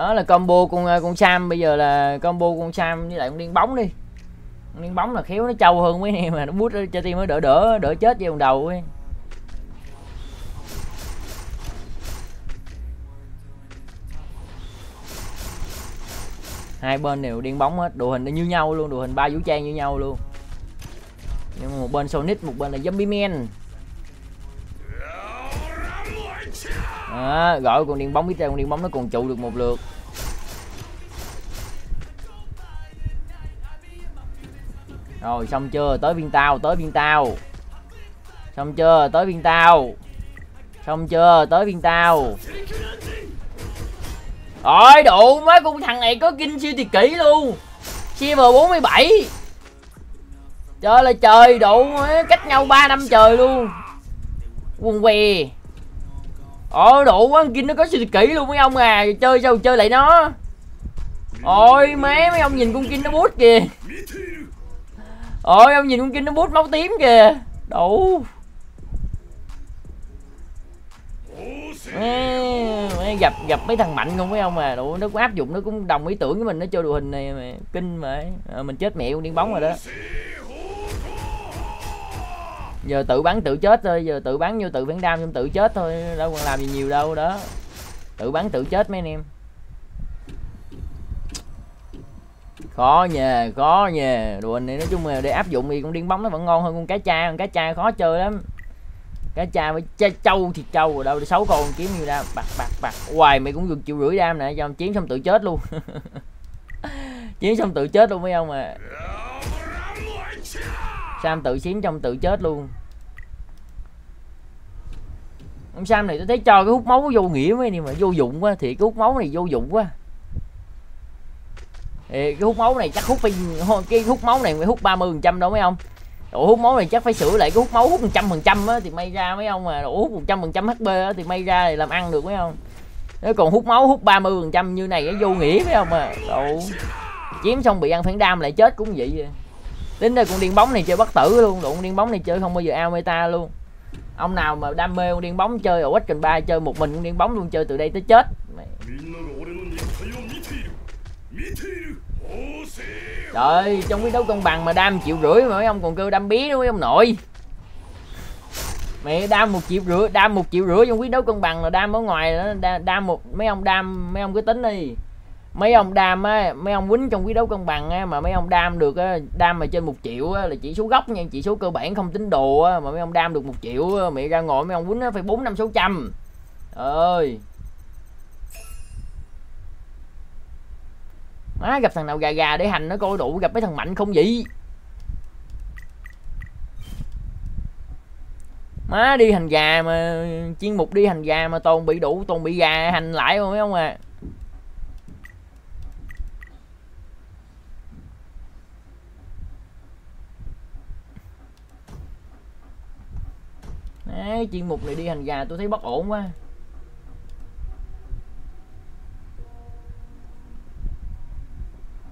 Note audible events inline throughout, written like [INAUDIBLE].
đó là combo con ờ, con Sam bây giờ là combo con Sam với lại con điên bóng đi. Con điên bóng là khéo nó trâu hơn mấy em mà nó bút cho team nó đỡ đỡ đỡ chết với vòng đầu ấy. Hai bên đều điên bóng hết đồ hình nó như nhau luôn đồ hình ba vũ trang như nhau luôn. Nhưng mà một bên Sonic một bên là Zombie Man. À, gọi con điên bóng biết ra con điên bóng nó còn trụ được một lượt. Rồi, xong chưa? Tới viên tao tới viên tao xong chưa? Tới viên tao xong chưa? Tới viên tao rồi đủ mấy con thằng này có kinh siêu thì kỹ luôn. Silver 47 Trời là trời đủ cách nhau 3 năm trời luôn. Quần què. Ôi đủ quá kinh nó có siêu tuyệt kỹ luôn mấy ông à. Chơi sao chơi lại nó. Ôi má mấy ông nhìn con kinh nó bút kìa. Ôi ông nhìn con kinh nó bút máu tím kìa. Đủ. Ê, gặp gặp mấy thằng mạnh không mấy ông à? Đủ nó cũng áp dụng nó cũng đồng ý tưởng với mình nó chơi đồ hình này mà. Kinh mà. À, mình chết mẹ con điên bóng rồi đó. Giờ tự bắn tự chết thôi giờ tự bắn vô tự phản đam nhưng tự chết thôi đâu còn làm gì nhiều đâu đó. Tự bắn tự chết mấy anh em. Khó nhờ khó nhờ đồ này nói chung là để áp dụng thì con điên bóng nó vẫn ngon hơn con cá cha. Con cá cha khó chơi lắm. Cá cha với cha trâu thì trâu rồi đâu để sáu con kiếm nhiêu đam. Bạc bạc bạc. Hoài mày cũng được chịu rưỡi đam nè, cho ông chiến xong tự chết luôn. [LAUGHS] Chiến xong tự chết luôn mấy ông mà sam tự chiếm trong tự chết luôn. Ông sam này tôi thấy cho cái hút máu vô nghĩa mấy nè mà vô dụng quá thì cái hút máu này vô dụng quá cái hút máu này chắc hút phải cái hút máu này phải hút 30 phần trăm đâu mấy ông. Độ hút máu này chắc phải sửa lại cái hút máu hút một trăm phần trăm á, thì may ra mấy ông mà độ hút một trăm phần trăm hp á, thì may ra thì làm ăn được mấy ông. Nếu còn hút máu hút 30 phần trăm như này nó vô nghĩa mấy ông mà độ chiếm xong bị ăn phản đam lại chết cũng vậy à. tính đây con điên bóng này chơi bất tử luôn, đụng điên bóng này chơi không bao giờ ao meta luôn. Ông nào mà đam mê con điên bóng chơi ở quách cần ba, chơi một mình con điên bóng luôn, chơi từ đây tới chết. Trời trong cái đấu công bằng mà đam triệu rưỡi mà mấy ông còn kêu đam bí nữa mấy ông nội Mẹ đam một triệu rưỡi, đam một triệu rưỡi trong quyết đấu cân bằng là đam ở ngoài đó, đam, một mấy ông đam mấy ông cứ tính đi. Mấy ông đam á, mấy ông quýnh trong quyết đấu cân bằng á mà mấy ông đam được á, đam mà trên một triệu á là chỉ số gốc nha, chỉ số cơ bản không tính đồ á mà mấy ông đam được một triệu á, mẹ ra ngồi mấy ông quýnh á phải bốn năm sáu trăm. Ơi. Má gặp thằng nào gà gà để hành nó coi đủ gặp mấy thằng mạnh không vậy? Má đi hành gà mà chuyên mục đi hành gà mà toàn bị đủ toàn bị gà hành lại không mấy ông à. Đấy, chuyên mục này đi hành gà tôi thấy bất ổn quá.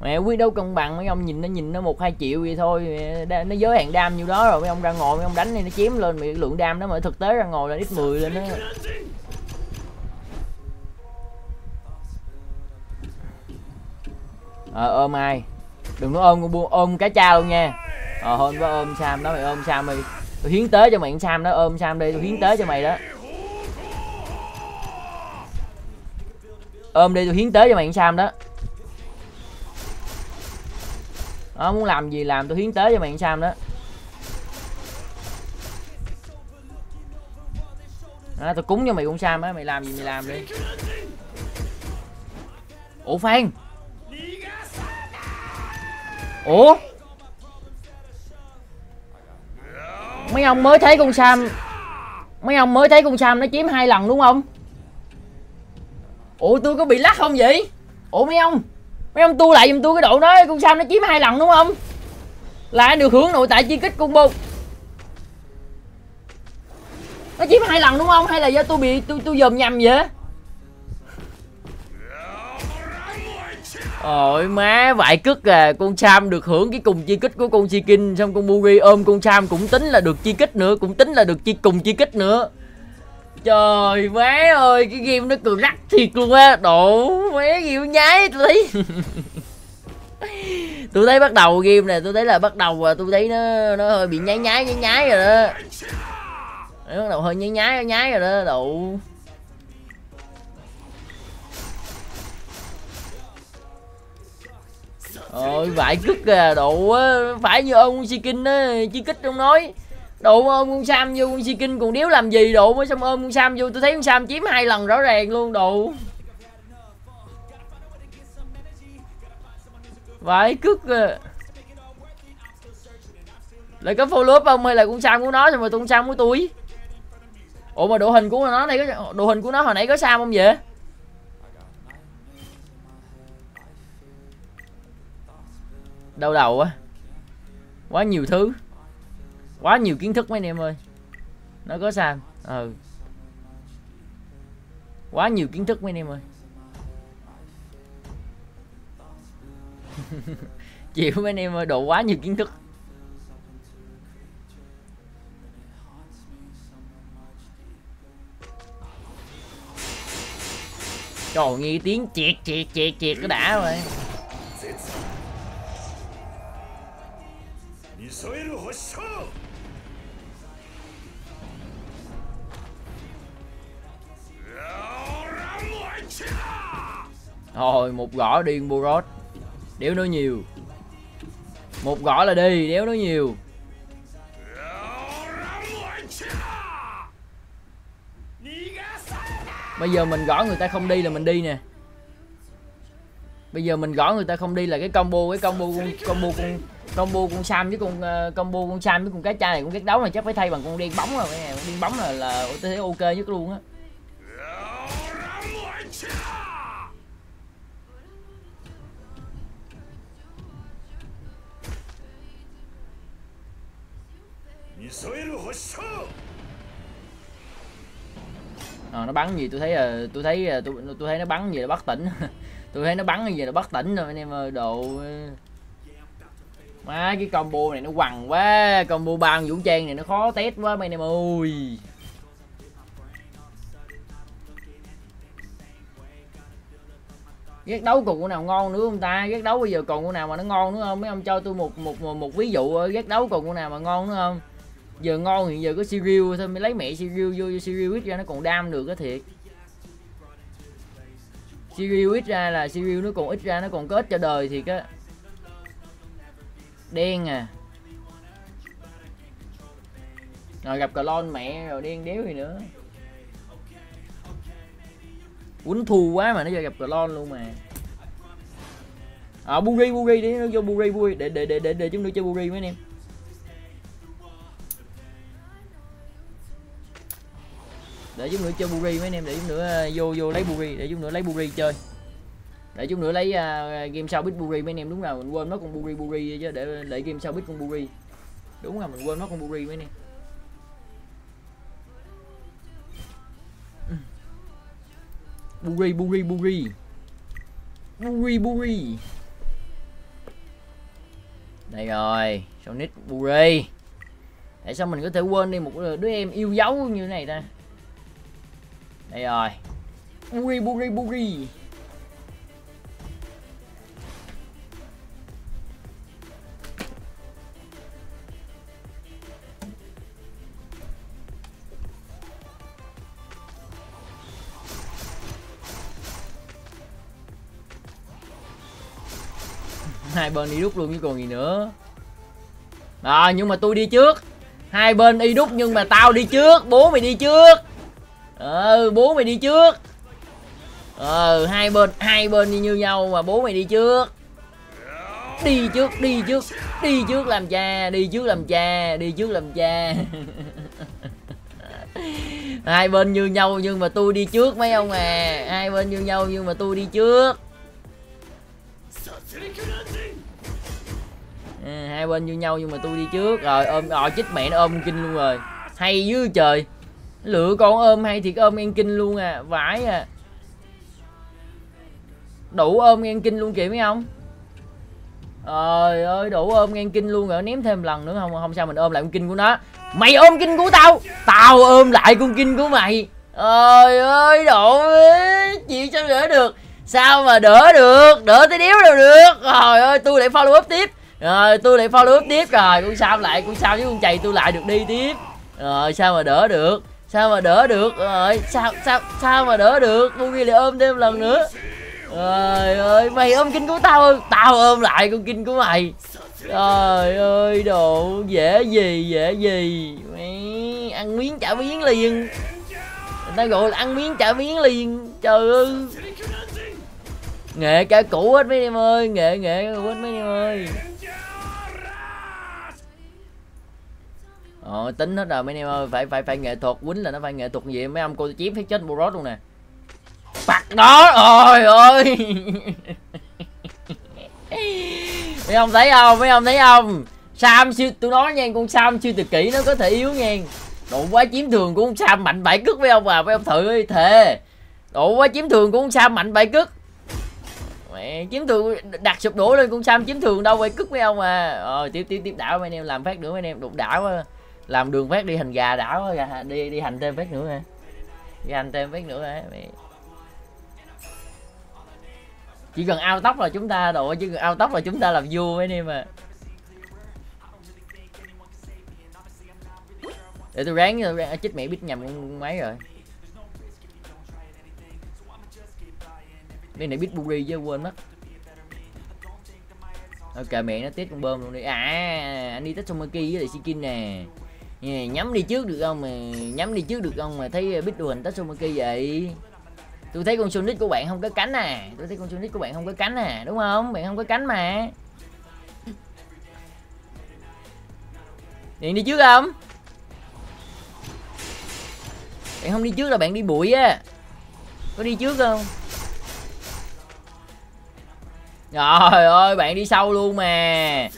Mẹ, quý đâu cân bằng, mấy ông nhìn nó nhìn nó một, hai triệu vậy thôi. Nó giới hạn đam nhiêu đó rồi, mấy ông ra ngồi, mấy ông đánh này nó chiếm lên mày lượng đam đó mà thực tế ra ngồi là ít 10 lên đó ờ ôm ai? Đừng có ôm con ôm cá cha luôn nha. Ờ hôm có ôm sam đó, mày ôm sam mày tôi hiến tế cho mày sam đó, ôm sam đi tôi hiến tế cho mày đó. Ôm đi tôi hiến tế cho mày sam đó. Đó, muốn làm gì làm tôi hiến tế cho mày sam đó. À, tôi cúng cho mày cũng sam á mày làm gì mày làm đi. Ủa phan? Ủa? Mấy ông mới thấy con sam mấy ông mới thấy con sam nó chiếm hai lần đúng không? Ủa tôi có bị lắc không vậy? Ủa mấy ông? Mấy ông tu lại giùm tôi cái độ đó, con sam nó chiếm hai lần đúng không? Là được hưởng nội tại chi kích combo nó chiếm hai lần đúng không? Hay là do tôi bị tôi tôi dòm nhầm vậy? Ôi má vải cứt à Con Sam được hưởng cái cùng chi kích của con Chi Kinh, Xong con Buri ôm con Sam cũng tính là được chi kích nữa, Cũng tính là được chi cùng chi kích nữa trời, má ơi, cái game nó cười rắc thiệt luôn á. Độ má game nháy tôi thấy. [LAUGHS] Tôi thấy bắt đầu game này tôi thấy là bắt đầu và tôi thấy nó nó hơi bị nháy nháy nháy nháy rồi đó. Nó bắt đầu hơi nháy nháy nháy rồi đó độ Ôi vải cứt à độ á. Phải như ông shikin á chi kích ông nói độ ôm con Sam vô con Sikin còn điếu làm gì độ mới xong ôm con Sam vô? Tôi thấy con Sam chiếm hai lần rõ ràng luôn độ vải cứt à lại có follow up không hay là con Sam của nó xong rồi con Sam của tôi. Ủa mà độ hình của nó này có độ hình của nó hồi nãy có Sam không vậy? Đau đầu á quá nhiều thứ quá nhiều kiến thức mấy anh em ơi. Nó có sao? Ừ. Quá nhiều kiến thức mấy anh em ơi. [LAUGHS] Chịu mấy anh em ơi độ quá nhiều kiến thức. Trời, nghe tiếng triệt triệt triệt triệt cái đã rồi. Thôi một gõ điên Boros Đéo nó nhiều. Một gõ là đi đéo nó nhiều. Bây giờ mình gõ người ta không đi là mình đi nè. Bây giờ mình gõ người ta không đi là cái combo cái combo con combo con combo con Sam với con uh, combo con Sam với con cái chai này con cái đấu này chắc phải thay bằng con đen bóng rồi con điên bóng là là thấy ok nhất luôn á. À, nó bắn gì tôi thấy là tôi thấy tôi tôi thấy nó bắn gì là bất tỉnh tôi thấy nó bắn gì là bất tỉnh rồi anh em ơi độ má cái combo này nó quằn quá combo ba vũ trang này nó khó test quá mấy anh em ơi ghét đấu còn của nào ngon nữa không ta ghét đấu bây giờ còn của nào mà nó ngon nữa không mấy ông cho tôi một một một, một ví dụ ghét đấu còn của nào mà ngon nữa không giờ ngon hiện giờ có Siriu thôi mới lấy mẹ Siriu vô Siriu ít ra nó còn đam được á thiệt. Siriu ít ra là Siriu nó còn ít ra, nó còn có ích cho đời thiệt á. Đen à. Rồi gặp cờ lon mẹ, rồi đen đéo gì nữa. Quýnh thù quá mà nó giờ gặp cờ lon luôn mà. À buri buri đi, nó vô buri buri để để để để để chúng tôi chơi buri mấy anh em. Để chút nữa chơi buri mấy anh em để chút nữa ờ, vô vô lấy buri để chút nữa lấy buri chơi. Để chút nữa lấy uh, game sau bit buri mấy anh em đúng rồi mình quên mất con buri buri chứ để để game sau bit con buri. Đúng rồi mình quên mất con buri mấy anh em. Buri buri buri. Buri buri. Đây rồi sonic buri. Tại sao mình có thể quên đi một ờ, đứa em yêu dấu như thế này ta? Đây rồi. Buri buri buri. Hai bên đi đúc luôn chứ còn gì nữa. À, nhưng mà tôi đi trước. Hai bên y đúc nhưng mà tao đi trước. Bố mày đi trước ờ bố mày đi trước. Ờ hai bên hai bên đi như nhau mà bố mày đi trước. Đi trước đi trước đi trước làm cha đi trước làm cha đi trước làm cha. [LAUGHS] Hai bên như nhau nhưng mà tôi đi trước mấy ông à. Hai bên như nhau nhưng mà tôi đi trước. À, hai bên như nhau nhưng mà tôi đi trước. Rồi ôm rồi chích mẹ nó ôm kinh luôn rồi. Hay dữ trời lựa con ôm hay thiệt ôm ngang kinh luôn à vãi à. Đủ ôm ngang kinh luôn kìa mấy ông trời ơi, đủ ôm ngang kinh luôn rồi, ném thêm lần nữa không? Không sao, mình ôm lại con kinh của nó. Mày ôm kinh của tao tao ôm lại con kinh của mày. Trời ơi đổ chịu sao đỡ được? Sao mà đỡ được? Đỡ tới điếu đâu được? Trời ơi, tôi lại follow up tiếp. Rồi, tôi lại follow up tiếp Rồi, con sao lại, Con sao với con chày tôi lại được đi tiếp. Rồi, sao mà đỡ được? Sao mà đỡ được? Rồi sao sao sao mà đỡ được? Con lại ôm thêm lần nữa. Trời ơi, mày ôm kinh của tao Tao ôm lại con kinh của mày. Trời ơi, đồ, dễ gì dễ gì? Mày ăn miếng trả miếng liền. Người ta gọi là ăn miếng trả miếng liền. Trời ơi. Nghệ cả cũ hết mấy em ơi, Nghệ nghệ cả cũ hết mấy em ơi. Ờ tính hết rồi, mấy em ơi. Phải phải phải nghệ thuật. Quýnh là nó phải nghệ thuật gì? Mấy ông cô chiếm thấy chết Boros luôn nè. Phạt đó Ôi ơi! [LAUGHS] Mấy ông thấy không? Mấy ông thấy không? Sam siêu tôi nói nha, con sam siêu tuyệt kỹ nó có thể yếu nha. Độ quá chiếm thường của con sam mạnh bảy cước với ông à. Với ông thử ơi thề. Độ quá chiếm thường của con sam mạnh bảy cước. Mẹ, chiếm thường, đặt sụp đổ lên con sam chiếm thường đâu vậy cước mấy ông à. Rồi tiếp tiếp tiếp. Đảo mấy anh em, làm phát nữa mấy anh em. Đụng đảo quá làm đường phát đi, hành gà đảo quá à. đi đi hành thêm phát nữa hả đi hành thêm phát nữa hả chỉ cần ao tóc là chúng ta độ, chỉ cần ao tóc là chúng ta làm vua với anh em mà. Để tôi ráng tôi ráng à, mẹ biết nhầm con máy rồi. Bên này biết buri chứ, quên mất. Ok, mẹ nó tết con bơm luôn đi. À anh đi tết Somaki với lại skin nè yeah, nhắm đi trước được không mà nhắm đi trước được không mà thấy ờ, biết đồ hình Tatsumaki vậy? Tôi thấy con Sonic của bạn không có cánh à tôi thấy con Sonic của bạn không có cánh à đúng không? Bạn không có cánh mà. Điện đi trước không? Bạn không đi trước là bạn đi bụi á. Có đi trước không? Rồi ơi bạn đi sâu luôn mà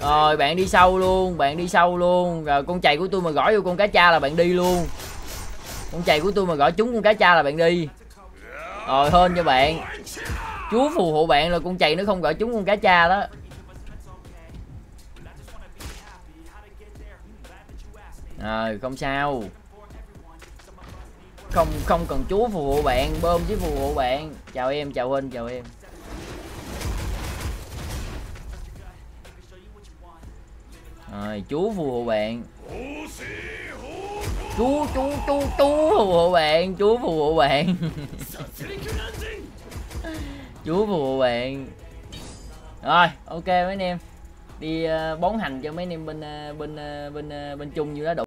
rồi, bạn đi sâu luôn, bạn đi sâu luôn. Rồi, con chày của tôi mà gõ vô con cá cha là bạn đi luôn. Con chày của tôi mà gõ trúng con cá cha là bạn đi. Rồi hơn cho bạn. Chúa phù hộ bạn là con chày nó không gõ chúng con cá cha đó. Rồi, không sao. Không không cần chúa phù hộ bạn, Bơm chứ phù hộ bạn. Chào em, chào Huynh, chào em. Rồi chú phù hộ bạn. Chú chú chú chú phù hộ bạn chú phù hộ bạn. [LAUGHS] Chú phù hộ bạn. Rồi ok mấy anh em. Đi uh, bón hành cho mấy anh em bên uh, bên uh, bên uh, bên chung như đó đủ.